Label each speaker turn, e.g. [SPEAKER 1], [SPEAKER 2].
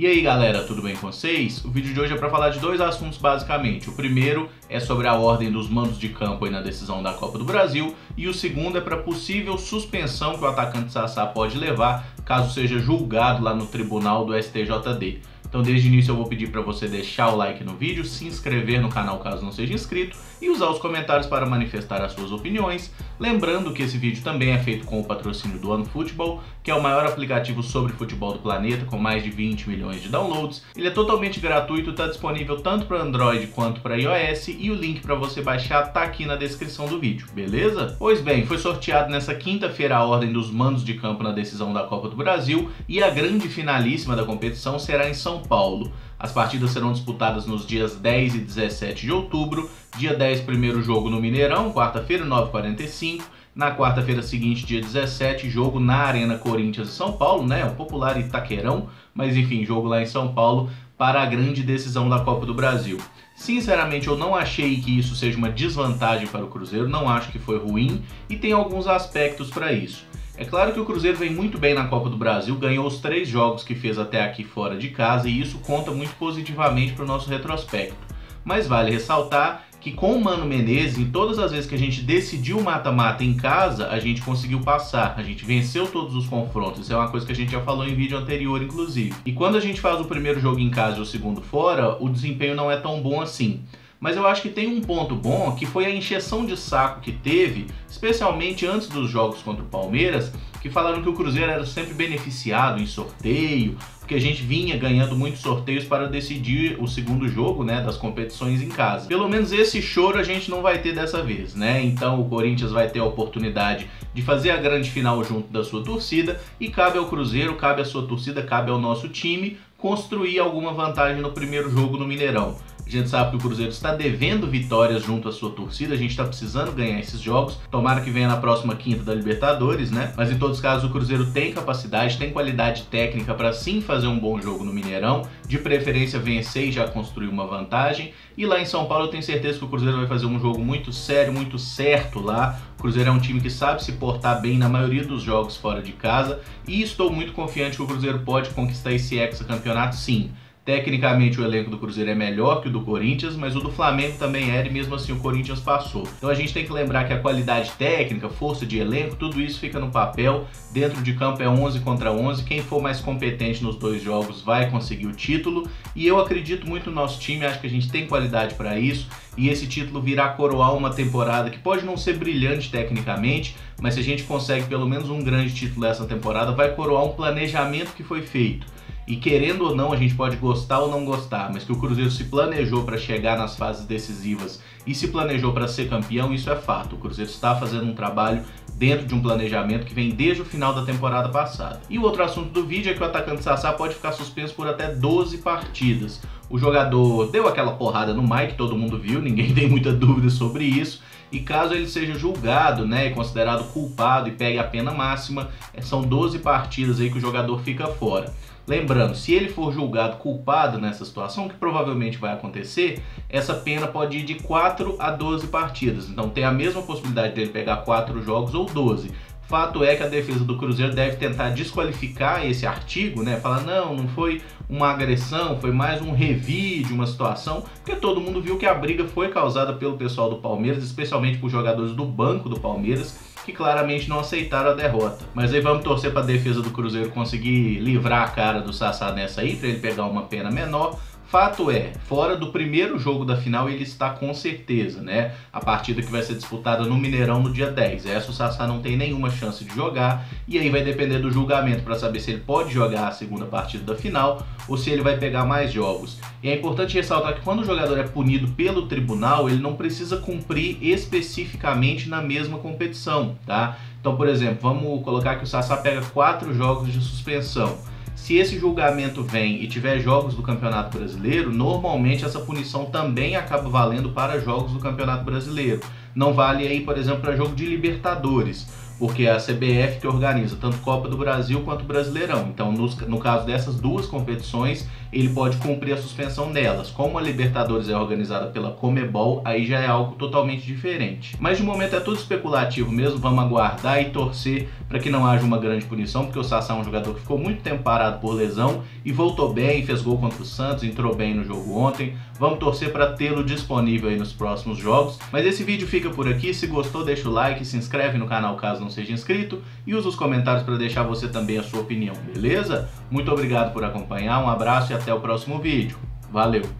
[SPEAKER 1] E aí galera, tudo bem com vocês? O vídeo de hoje é para falar de dois assuntos basicamente. O primeiro é sobre a ordem dos mandos de campo na decisão da Copa do Brasil e o segundo é para possível suspensão que o atacante Sassá pode levar caso seja julgado lá no tribunal do STJD. Então desde o início eu vou pedir para você deixar o like no vídeo, se inscrever no canal caso não seja inscrito e usar os comentários para manifestar as suas opiniões. Lembrando que esse vídeo também é feito com o patrocínio do OneFootball, que é o maior aplicativo sobre futebol do planeta, com mais de 20 milhões de downloads. Ele é totalmente gratuito, está disponível tanto para Android quanto para iOS e o link para você baixar está aqui na descrição do vídeo, beleza? Pois bem, foi sorteado nessa quinta-feira a ordem dos mandos de campo na decisão da Copa do Brasil e a grande finalíssima da competição será em São Paulo. As partidas serão disputadas nos dias 10 e 17 de outubro. Dia 10, primeiro jogo no Mineirão, quarta-feira, 9h45. Na quarta-feira seguinte, dia 17, jogo na Arena Corinthians de São Paulo, né? O popular Itaquerão, mas enfim, jogo lá em São Paulo para a grande decisão da Copa do Brasil. Sinceramente, eu não achei que isso seja uma desvantagem para o Cruzeiro, não acho que foi ruim e tem alguns aspectos para isso. É claro que o Cruzeiro vem muito bem na Copa do Brasil, ganhou os três jogos que fez até aqui fora de casa e isso conta muito positivamente para o nosso retrospecto. Mas vale ressaltar que com o Mano Menezes, em todas as vezes que a gente decidiu mata-mata em casa, a gente conseguiu passar, a gente venceu todos os confrontos. Isso é uma coisa que a gente já falou em vídeo anterior, inclusive. E quando a gente faz o primeiro jogo em casa e o segundo fora, o desempenho não é tão bom assim. Mas eu acho que tem um ponto bom que foi a encheção de saco que teve, especialmente antes dos jogos contra o Palmeiras, que falaram que o Cruzeiro era sempre beneficiado em sorteio, porque a gente vinha ganhando muitos sorteios para decidir o segundo jogo, né, das competições em casa. Pelo menos esse choro a gente não vai ter dessa vez, né? Então o Corinthians vai ter a oportunidade de fazer a grande final junto da sua torcida e cabe ao Cruzeiro, cabe à sua torcida, cabe ao nosso time construir alguma vantagem no primeiro jogo no Mineirão. A gente sabe que o Cruzeiro está devendo vitórias junto à sua torcida, a gente está precisando ganhar esses jogos. Tomara que venha na próxima quinta da Libertadores, né? Mas em todos os casos o Cruzeiro tem capacidade, tem qualidade técnica para sim fazer um bom jogo no Mineirão, de preferência vencer e já construir uma vantagem. E lá em São Paulo eu tenho certeza que o Cruzeiro vai fazer um jogo muito sério, muito certo lá. O Cruzeiro é um time que sabe se portar bem na maioria dos jogos fora de casa e estou muito confiante que o Cruzeiro pode conquistar esse hexacampeonato sim. Tecnicamente o elenco do Cruzeiro é melhor que o do Corinthians, mas o do Flamengo também era e mesmo assim o Corinthians passou. Então a gente tem que lembrar que a qualidade técnica, força de elenco, tudo isso fica no papel. Dentro de campo é 11 contra 11. Quem for mais competente nos dois jogos vai conseguir o título. E eu acredito muito no nosso time, acho que a gente tem qualidade para isso. E esse título virá coroar uma temporada que pode não ser brilhante tecnicamente, mas se a gente consegue pelo menos um grande título essa temporada, vai coroar um planejamento que foi feito e querendo ou não, a gente pode gostar ou não gostar, mas que o Cruzeiro se planejou para chegar nas fases decisivas e se planejou para ser campeão, isso é fato. O Cruzeiro está fazendo um trabalho dentro de um planejamento que vem desde o final da temporada passada. E o outro assunto do vídeo é que o atacante Sassá pode ficar suspenso por até 12 partidas. O jogador deu aquela porrada no Mike, todo mundo viu, ninguém tem muita dúvida sobre isso. E caso ele seja julgado, né, considerado culpado e pegue a pena máxima, são 12 partidas aí que o jogador fica fora. Lembrando, se ele for julgado culpado nessa situação, que provavelmente vai acontecer, essa pena pode ir de 4 a 12 partidas. Então tem a mesma possibilidade dele pegar 4 jogos ou 12. Fato é que a defesa do Cruzeiro deve tentar desqualificar esse artigo, né? Falar, não, não foi uma agressão, foi mais um revide, uma situação, porque todo mundo viu que a briga foi causada pelo pessoal do Palmeiras, especialmente por jogadores do banco do Palmeiras, que claramente não aceitaram a derrota. Mas aí vamos torcer para a defesa do Cruzeiro conseguir livrar a cara do Sassá nessa aí, para ele pegar uma pena menor. Fato é, fora do primeiro jogo da final ele está com certeza, né? A partida que vai ser disputada no Mineirão no dia 10. Essa o Sassá não tem nenhuma chance de jogar e aí vai depender do julgamento para saber se ele pode jogar a segunda partida da final ou se ele vai pegar mais jogos. E é importante ressaltar que quando o jogador é punido pelo tribunal, ele não precisa cumprir especificamente na mesma competição, tá? Então, por exemplo, vamos colocar que o Sassá pega quatro jogos de suspensão. Se esse julgamento vem e tiver jogos do Campeonato Brasileiro, normalmente essa punição também acaba valendo para jogos do Campeonato Brasileiro. Não vale aí, por exemplo, para jogo de Libertadores. Porque é a CBF que organiza tanto Copa do Brasil quanto Brasileirão. Então, no, no caso dessas duas competições, ele pode cumprir a suspensão delas. Como a Libertadores é organizada pela Comebol, aí já é algo totalmente diferente. Mas de momento é tudo especulativo mesmo, vamos aguardar e torcer para que não haja uma grande punição, porque o Sassá é um jogador que ficou muito tempo parado por lesão e voltou bem, fez gol contra o Santos, entrou bem no jogo ontem. Vamos torcer para tê-lo disponível aí nos próximos jogos. Mas esse vídeo fica por aqui. Se gostou, deixa o like, se inscreve no canal caso não seja inscrito e usa os comentários para deixar você também a sua opinião, beleza? Muito obrigado por acompanhar, um abraço e até o próximo vídeo. Valeu!